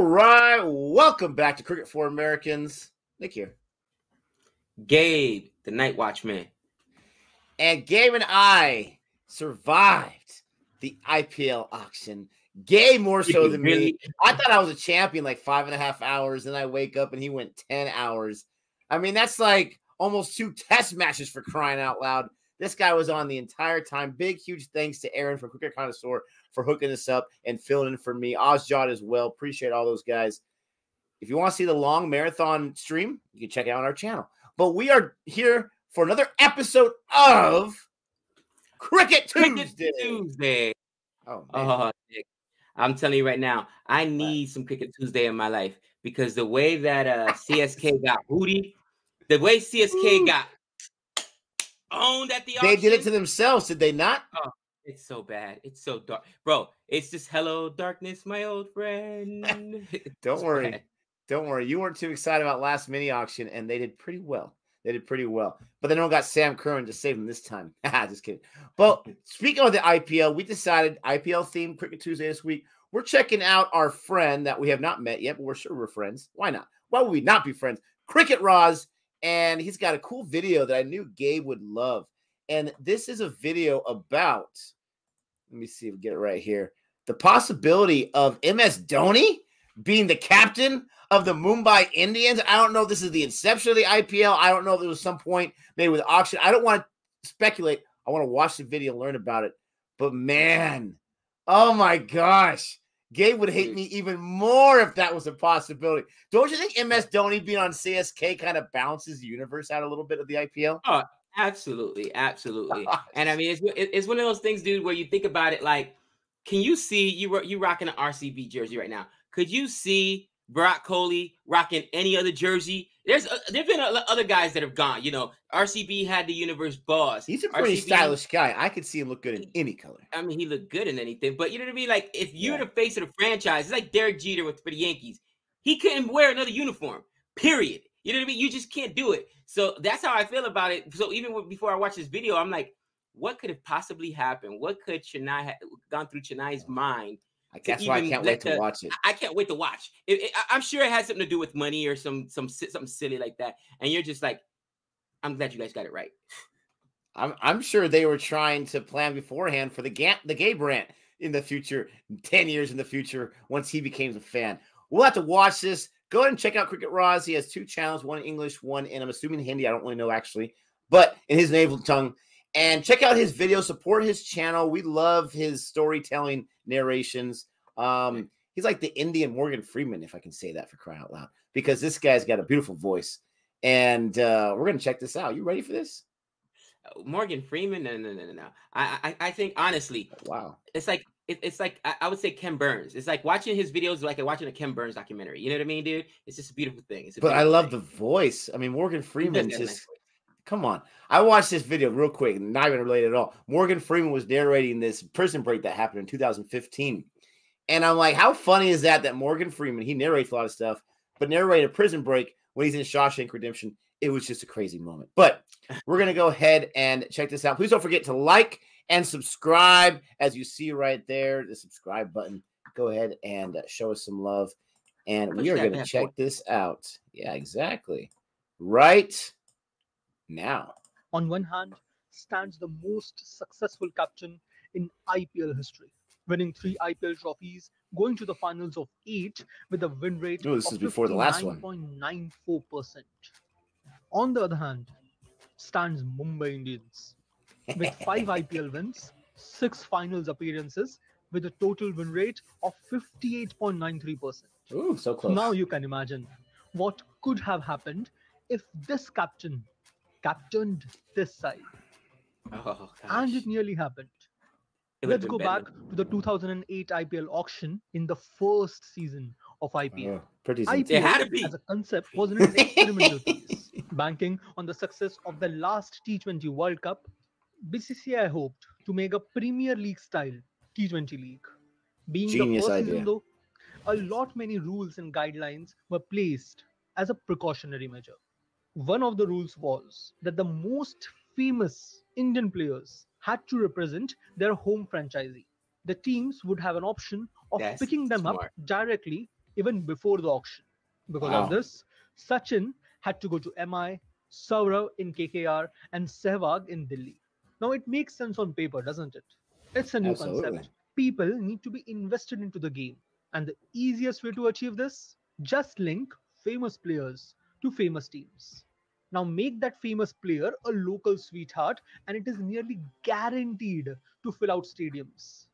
All right, welcome back to Cricket for Americans. Nick here. Gabe, the Night Watchman. And Gabe and I survived the IPL auction. Gabe more so than me. I thought I was a champion like five and a half hours, and I wake up and he went 10 hours. I mean, that's like almost two test matches for crying out loud. This guy was on the entire time. Big, huge thanks to Aaron from Cricket Connoisseur for hooking us up and filling in for me. Ozjot as well. Appreciate all those guys. If you want to see the long marathon stream, you can check it out on our channel. But we are here for another episode of Cricket Tuesday. Cricket Tuesday. Oh, oh I'm telling you right now, I need some Cricket Tuesday in my life because the way that uh, CSK got booty, the way CSK Ooh. got owned at the auction, they did it to themselves, did they not? Oh, it's so bad. It's so dark, bro. It's just hello, darkness, my old friend. Don't worry. Bad. Don't worry. You weren't too excited about last mini auction, and they did pretty well. They did pretty well. But they don't got Sam Curran to save them this time. Ah, just kidding. But speaking of the IPL, we decided IPL theme Cricket Tuesday this week. We're checking out our friend that we have not met yet, but we're sure we're friends. Why not? Why would we not be friends? Cricket Raaz, and he's got a cool video that I knew Gabe would love. And this is a video about, let me see if we get it right here. The possibility of MS Dhoni being the captain of the Mumbai Indians. I don't know if this is the inception of the IPL. I don't know if there was some point maybe with auction. I don't want to speculate. I want to watch the video, learn about it. But man, oh my gosh. Gabe would hate me even more if that was a possibility. Don't you think MS Dhoni being on CSK kind of balances the universe out a little bit of the IPL? Oh, uh, Absolutely, absolutely. and I mean, it's it's one of those things, dude, where you think about it. Like, can you see you you rocking an RCB jersey right now? Could you see Virat Kohli rocking any other jersey? There's uh, there've been other guys that have gone. You know, RCB had the universe boss. He's a pretty RCB, stylish guy. I could see him look good in any color. I mean, he looked good in anything. But you know what I mean? Like, if you're yeah. the face of the franchise, it's like Derek Jeter with for the Yankees. He couldn't wear another uniform. Period. You know what I mean? You just can't do it. So that's how I feel about it. So even before I watch this video, I'm like, what could have possibly happened? What could Chennai have gone through Chennai's mind? I guess why I can't wait the, to watch it. I can't wait to watch. It, it, I'm sure it has something to do with money or some some something silly like that. And you're just like, I'm glad you guys got it right. I'm I'm sure they were trying to plan beforehand for the Ga- the gay brand in the future, ten years in the future, once he becomes a fan. We'll have to watch this. Go ahead and check out Cricket Raaz. He has two channels, one in English, one in I'm assuming Hindi. I don't really know actually, but in his native tongue. And check out his video. Support his channel. We love his storytelling narrations. Um, he's like the Indian Morgan Freeman, if I can say that for crying out loud, because this guy's got a beautiful voice. And uh, we're gonna check this out. You ready for this? Morgan Freeman? No, no, no, no, no. I, I, I think honestly, wow, it's like it, it's like I, I, would say Ken Burns. It's like watching his videos, like watching a Ken Burns documentary. You know what I mean, dude? It's just a beautiful thing. Beautiful but I love thing. the voice. I mean, Morgan Freeman just. Nice come on. I watched this video real quick, not even related at all. Morgan Freeman was narrating this prison break that happened in 2015. And I'm like, how funny is that? That Morgan Freeman, he narrates a lot of stuff, but narrated a prison break when he's in Shawshank Redemption. It was just a crazy moment. But we're going to go ahead and check this out. Please don't forget to like and subscribe as you see right there, the subscribe button. Go ahead and uh, show us some love. And we are going to check this out. Yeah, exactly. Right now. On one hand, stands the most successful captain in IPL history, winning three IPL trophies, going to the finals of eight with a win rate oh, this is before the last one. 9.94%. On the other hand, stands Mumbai Indians, with five IPL wins, six finals appearances, with a total win rate of 58.93%. Ooh, so close. Now you can imagine what could have happened if this captain captained this side. Oh, and it nearly happened. It Let's go back to the 2008 IPL auction in the first season of IPL. Oh, pretty IPL it had to be. as a concept was an experimental piece, banking on the success of the last T20 World Cup BCCI hoped to make a Premier League style T20 league. Being Genius the first idea. season, though, a lot many rules and guidelines were placed as a precautionary measure. One of the rules was that the most famous Indian players had to represent their home franchisee. The teams would have an option of picking them smart. up directly even before the auction. Because Wow. of this, Sachin had to go to MI, Saurav in KKR, and Sehwag in Delhi. Now it makes sense on paper, doesn't it? It's a new Absolutely. concept. People need to be invested into the game. And the easiest way to achieve this? Just link famous players to famous teams. Now make that famous player a local sweetheart, and it is nearly guaranteed to fill out stadiums.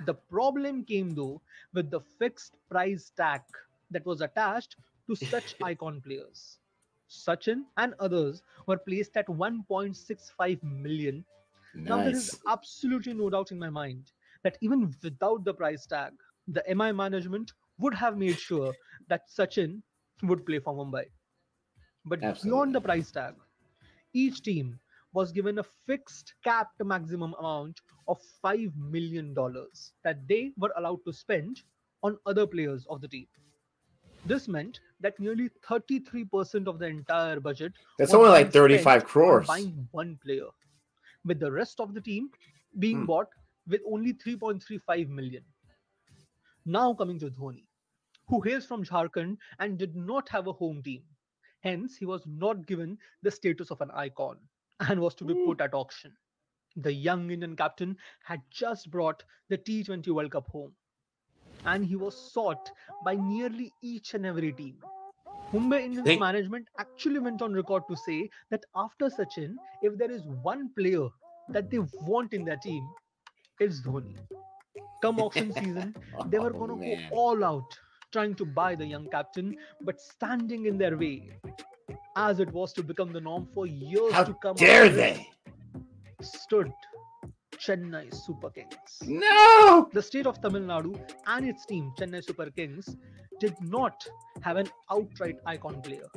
The problem came though with the fixed price tag that was attached to such icon players. Sachin and others were placed at 1.65 million. Now there is absolutely no doubt in my mind that even without the price tag, the MI management would have made sure that Sachin would play for Mumbai. But Absolutely. beyond the price tag, each team was given a fixed capped maximum amount of $5 million that they were allowed to spend on other players of the team. This meant that nearly 33% of the entire budget That's only like 35 crores. Buying one player, with the rest of the team being Hmm. bought with only 3.35 million. Now coming to Dhoni, who hails from Jharkhand and did not have a home team. Hence, he was not given the status of an icon and was to be Ooh. put at auction. The young Indian captain had just brought the T20 World Cup home, and he was sought by nearly each and every team. Mumbai Indians Think- management actually went on record to say that after Sachin, if there is one player that they want in their team, it's Dhoni. Come auction season, oh, they were Oh, going to go all out trying to buy the young captain, but standing in their way, as it was to become the norm for years How to come. dare they? Stood Chennai Super Kings. No. The state of Tamil Nadu and its team, Chennai Super Kings, did not have an outright icon player.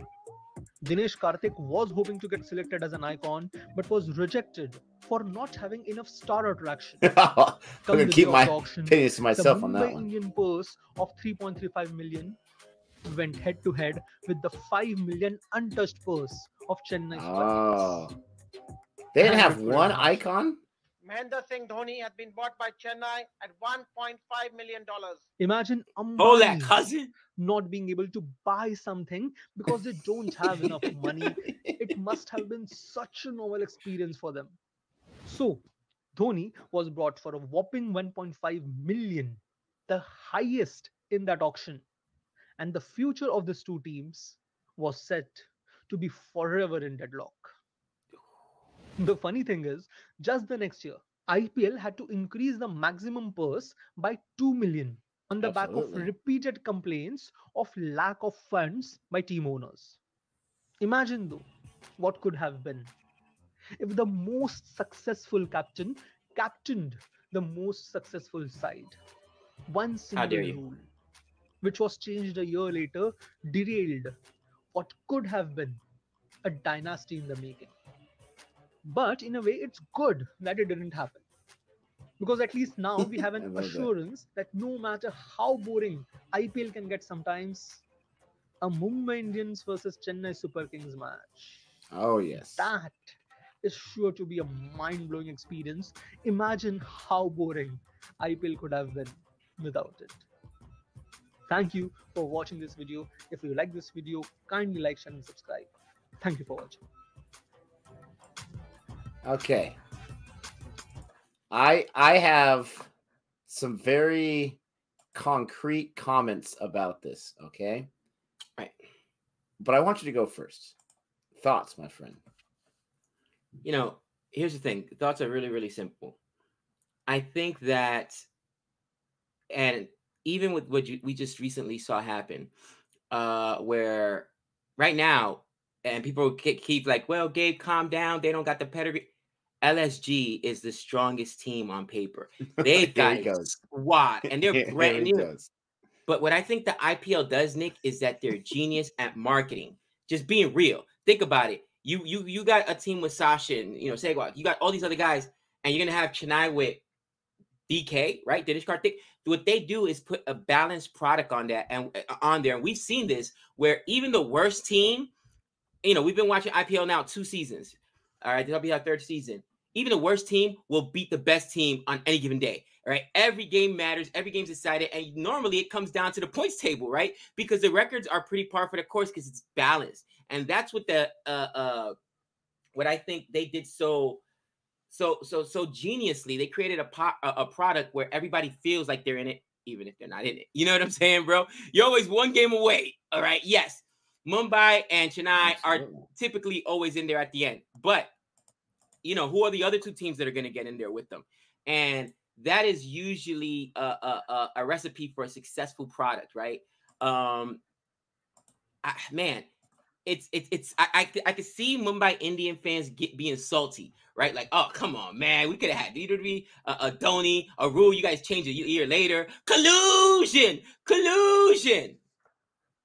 Dinesh Karthik was hoping to get selected as an icon, but was rejected for not having enough star attraction. I'm gonna keep my auction, opinions to the myself on that one. Indian purse of 3.35 million went head to head with the 5 million untouched purse of Chennai Oh, they didn't have one icon. Mahendra Singh Dhoni has been bought by Chennai at 1.5 million dollars. Imagine Hold that, Ambani cousin. not being able to buy something because they don't have enough money. It must have been such a novel experience for them. So, Dhoni was brought for a whopping 1.5 million, the highest in that auction. And the future of these two teams was set to be forever in deadlock. The funny thing is, just the next year, IPL had to increase the maximum purse by 2 million on the back of repeated complaints of lack of funds by team owners. Imagine though what could have been if the most successful captain captained the most successful side. One single rule, which was changed a year later, derailed what could have been a dynasty in the making. But in a way, it's good that it didn't happen. Because at least now we have an love that. assurance that no matter how boring IPL can get sometimes, a Mumbai Indians versus Chennai Super Kings match Oh yes. that is sure to be a mind-blowing experience. Imagine how boring IPL could have been without it. Thank you for watching this video. If you like this video, kindly like, share, and subscribe. Thank you for watching. Okay. I I have some very concrete comments about this, okay? Right. But I want you to go first. Thoughts, my friend. you know, here's the thing. Thoughts are really, really simple. I think that, and even with what you, we just recently saw happen, uh, where right now, and people keep like, well, Gabe, calm down. They don't got the pedigree. LSG is the strongest team on paper. They've got a squad, and they're brand new. But what I think the IPL does, Nick, is that they're genius at marketing. Just being real. Think about it. You you you got a team with Sasha and you know Segwak. You got all these other guys, and you're gonna have Chennai with DK, right? Dinesh Karthik. What they do is put a balanced product on that and uh, on there. And we've seen this where even the worst team, you know, we've been watching IPL now two seasons. All right, that'll be our third season. Even the worst team will beat the best team on any given day. Right? Every game matters. Every game's decided, and normally it comes down to the points table, right? Because the records are pretty par for the course because it's balanced, and that's what the uh uh what I think they did so so so so geniusly. They created a po- a, a product where everybody feels like they're in it, even if they're not in it. You know what I'm saying, bro? You're always one game away. All right. Yes, Mumbai and Chennai are typically always in there at the end, but you know who are the other two teams that are going to get in there with them, and that is usually a, a, a, recipe for a successful product, right? Um, I, man, it's it's it's I, I I could see Mumbai Indian fans get being salty, right? Like, oh come on, man, we could have had either be a, a Dhoni, a rule. You guys change a year later. Collusion, collusion.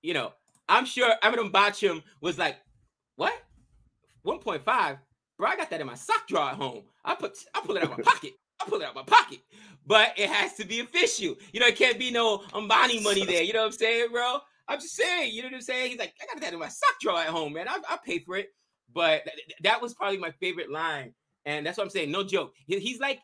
You know, I'm sure Amitabh Bachchan was like, what? 1.5, bro. I got that in my sock drawer at home. I put I pull it out of my pocket. I pull it out of my pocket. But it has to be official. You know, it can't be no Ambani money there. You know what I'm saying, bro? I'm just saying, you know what I'm saying? He's like, I got that in my sock drawer at home, man. I, I pay for it. But th- th- that was probably my favorite line. And that's what I'm saying. No joke. He- he's like,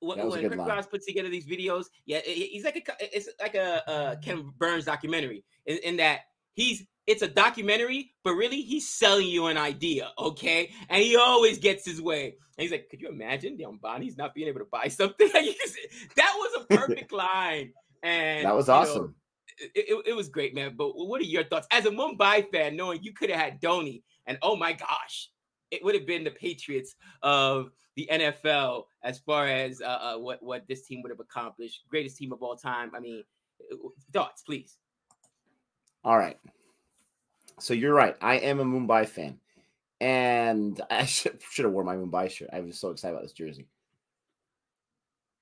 when, when line. Raaz puts together these videos, yeah, he's like a, it's like a, uh Ken Burns documentary in, in that he's, it's a documentary, but really he's selling you an idea, okay? And he always gets his way. And he's like, could you imagine the Ambani's not being able to buy something? You can see- that was a perfect line. And That was you know, awesome. it, it, it was great, man. But what are your thoughts as a Mumbai fan, knowing you could have had Dhoni, and oh my gosh, it would have been the Patriots of the NFL as far as uh, uh, what what this team would have accomplished, greatest team of all time. I mean, uh, thoughts, please. All right. So you're right. I am a Mumbai fan. And I should, should have worn my Mumbai shirt. I was so excited about this jersey.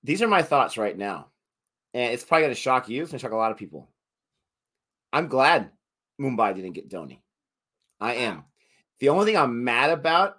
These are my thoughts right now. And it's probably going to shock you. It's going to shock a lot of people. I'm glad Mumbai didn't get Dhoni. I am. The only thing I'm mad about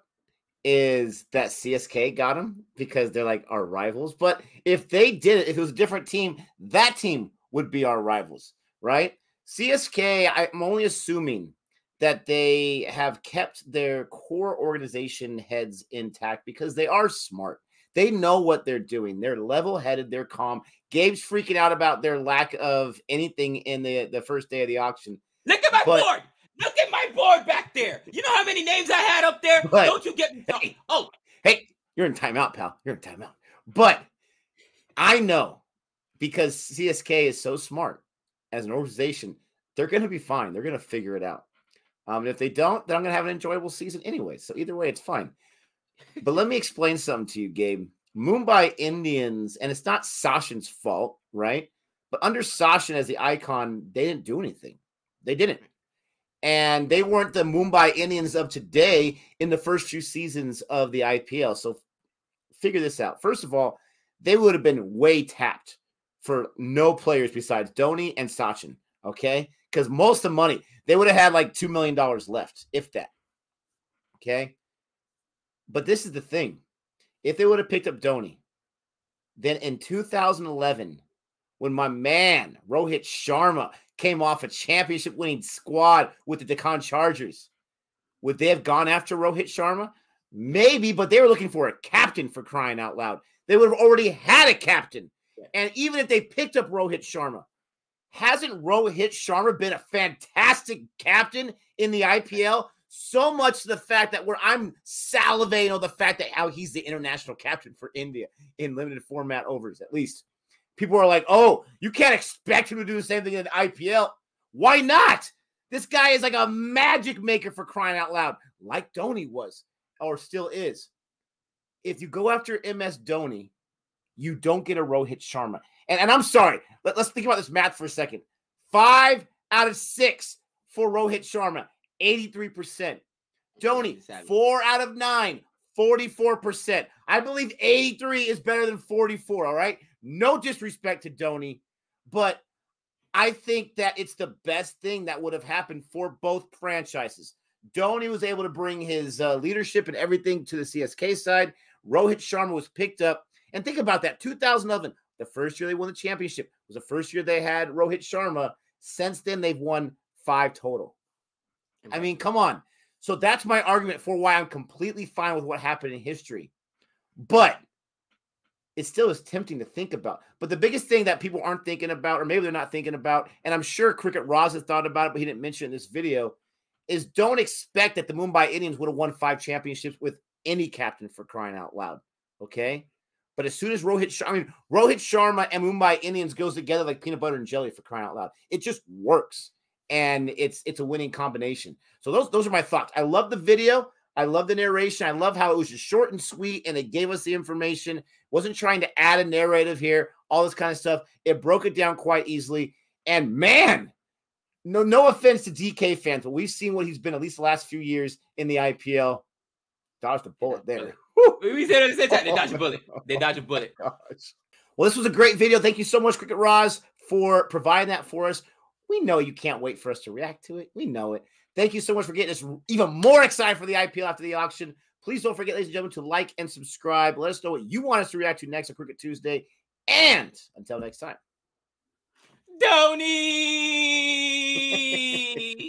is that CSK got him because they're like our rivals. But if they did it, if it was a different team, that team would be our rivals, right? CSK, I'm only assuming that they have kept their core organization heads intact because they are smart. They know what they're doing. They're level-headed. They're calm. Gabe's freaking out about their lack of anything in the the first day of the auction. Look at my But- board. Look at my board back there. You know how many names I had up there? But- Don't you get me? Hey. Oh, Hey, you're in timeout, pal. You're in timeout. But I know because CSK is so smart as an organization, they're going to be fine. They're going to figure it out. Um, and if they don't, then I'm going to have an enjoyable season anyway. So either way, it's fine. But let me explain something to you, Gabe. Mumbai Indians, and it's not Sachin's fault, right? But under Sachin as the icon, they didn't do anything. They didn't. And they weren't the Mumbai Indians of today in the first two seasons of the IPL. So figure this out. First of all, they would have been way tapped for no players besides Dhoni and Sachin. Okay. Because most of the money, they would have had like $2 million left, if that. Okay. But this is the thing. If they would have picked up Dhoni, then in 2011, when my man Rohit Sharma came off a championship winning squad with the Deccan Chargers, would they have gone after Rohit Sharma? Maybe, but they were looking for a captain for crying out loud. They would have already had a captain. And even if they picked up Rohit Sharma, hasn't Rohit Sharma been a fantastic captain in the IPL? So much the fact that where I'm salivating on the fact that how he's the international captain for India in limited format overs, at least. People are like, oh, you can't expect him to do the same thing in the IPL. Why not? This guy is like a magic maker for crying out loud, like Dhoni was or still is. If you go after MS Dhoni, you don't get a Rohit Sharma. And, and I'm sorry, let, us think about this math for a second. Five out of six for Rohit Sharma, 83%. Dhoni, Savage. four out of nine, 44%. I believe 83 is better than 44. All right. No disrespect to Dhoni, but I think that it's the best thing that would have happened for both franchises. Dhoni was able to bring his uh, leadership and everything to the CSK side. Rohit Sharma was picked up. And think about that 2011, the first year they won the championship, was the first year they had Rohit Sharma. Since then, they've won five total. I mean, come on. So that's my argument for why I'm completely fine with what happened in history. but it still is tempting to think about. But the biggest thing that people aren't thinking about, or maybe they're not thinking about, and I'm sure Cricket Raaz has thought about it, but he didn't mention it in this video, is don't expect that the Mumbai Indians would have won five championships with any captain for crying out loud. Okay. But as soon as Rohit, I mean, Rohit Sharma and Mumbai Indians goes together like peanut butter and jelly for crying out loud. It just works, and it's it's a winning combination. So those those are my thoughts. I love the video. I love the narration. I love how it was just short and sweet, and it gave us the information. Wasn't trying to add a narrative here, all this kind of stuff. It broke it down quite easily. And man, no no offense to DK fans, but we've seen what he's been at least the last few years in the IPL. Dodged a bullet there. We said it at the same time. They dodge oh, a bullet. They dodge a bullet. Well, this was a great video. Thank you so much, Cricket Raaz, for providing that for us. We know you can't wait for us to react to it. We know it. Thank you so much for getting us even more excited for the IPL after the auction. Please don't forget, ladies and gentlemen, to like and subscribe. Let us know what you want us to react to next on Cricket Tuesday. And until next time. Dhoni!